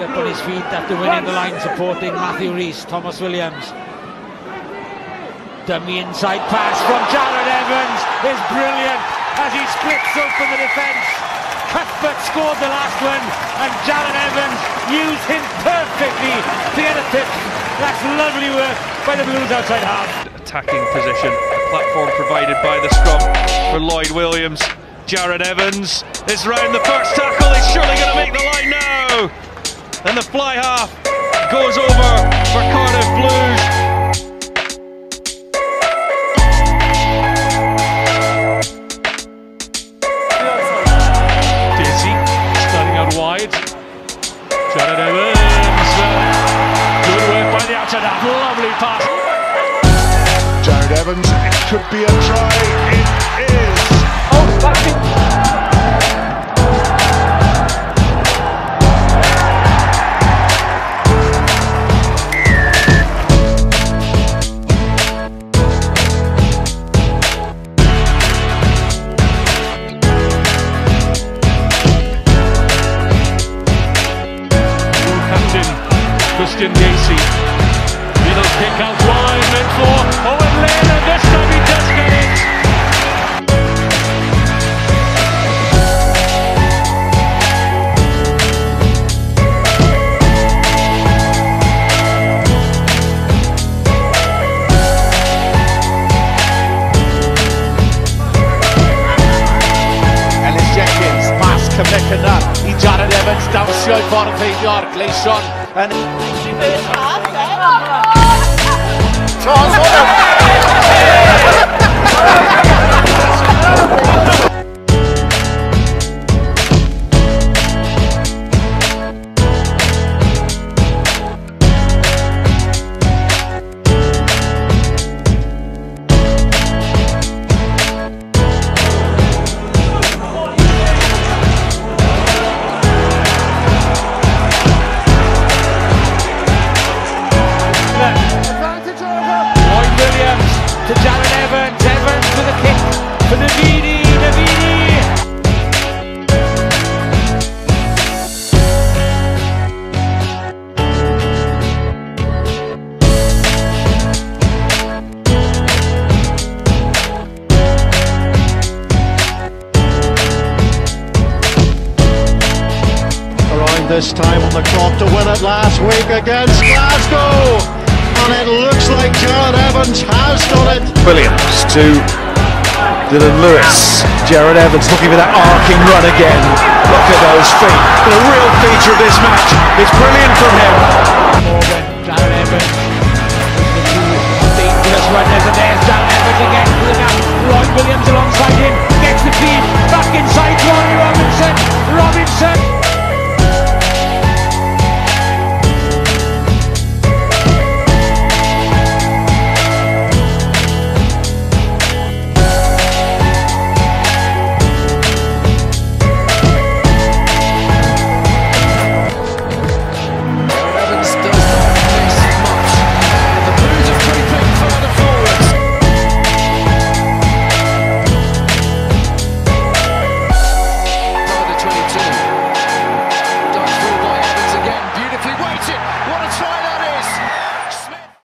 up on his feet after winning the line supporting Matthew Rees, Thomas Williams. Dummy inside pass from Jarrod Evans is brilliant as he splits open the defence. Cuthbert scored the last one and Jarrod Evans used him perfectly to get a tip. That's lovely work by the Blues outside half. Attacking position, a platform provided by the scrum for Lloyd Williams. Jarrod Evans is round the first tackle, he's surely And the fly half goes over for Cardiff Blues. Dizzy starting out wide. Jarrod Evans. uh, good work by the outside half. Lovely pass. Jarrod Evans, it could be a try. It is. captain cyfnod yna i Jared Evans dawnsio i ffordd feidio ar gleision yn... Tom! For Navidi. Navidi. Around this time on the clock to win it last week against Glasgow. And it looks like Jarrod Evans has done it. Williams to Dylan Lewis, Jarrod Evans looking for that arcing run again. Look at those feet. The real feature of this match is brilliant from him.